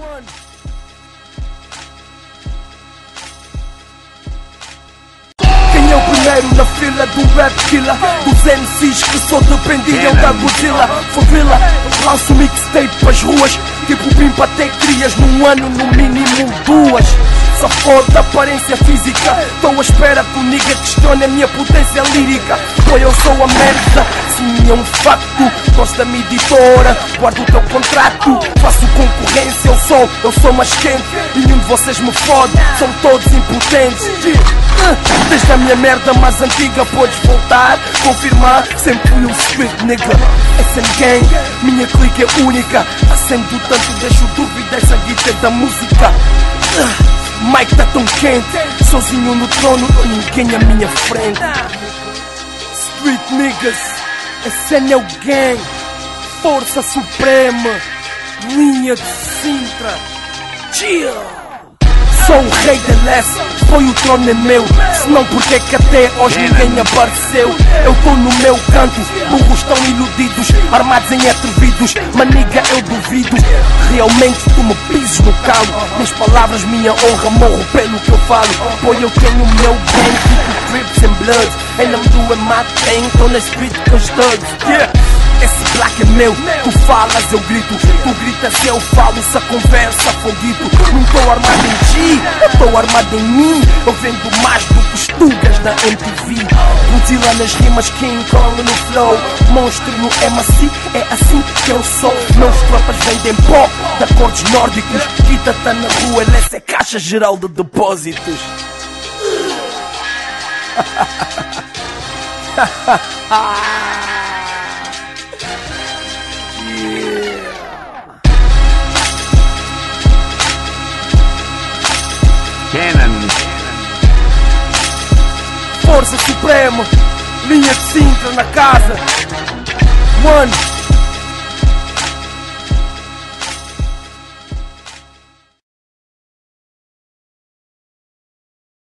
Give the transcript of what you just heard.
One. Quem é o primeiro na fila do rap killer? Dos MCs que só dependiam da Godzilla Favela, lanço mixtape pras ruas Tipo pimpa até crias num ano, no mínimo duas Só foda aparência física. Tô à espera que o nigga questione a minha potência lírica. Pois eu sou a merda, sim é um facto. Gosto da minha editora, guardo o teu contrato. Faço concorrência, eu sou, eu sou mais quente. E nenhum de vocês me fode, são todos impotentes. Desde a minha merda mais antiga podes voltar, confirmar. Sempre fui um street nigga, SM gang Minha clique é única, acendo tanto deixo dúvida Essa guita é da música Mike tá tão quente, sozinho no trono Ninguém à minha frente. Street niggas, SM é o gang Força suprema, linha de Sintra. Chill Sou o rei da leste, foi o trono é meu Senão porque é que até hoje ninguém apareceu? Eu tô no meu canto, burros tão iludidos Armados em atrevidos, maniga eu duvido. Realmente tu me pises no calo Minhas palavras, minha honra, morro pelo que eu falo. Pois eu tenho o meu bem, tipo Crips and Bloods. And I'm doing my thing, tô na street com os thugs Yeah esse black é meu, tu falas, eu grito. Tu gritas, eu falo, essa conversa, foguito. Não tô armado em ti, eu tô armado em mim. Eu vendo mais do que os tugas da MTV Godzilla nas rimas, King Kong no flow. Monstro no MC, é assim que eu sou. Meus tropas vendem pó, de acordes nórdicos. Guita tá na rua, essa é caixa geral de depósitos Cannon. Força Suprema, linha de Sintra na casa. One.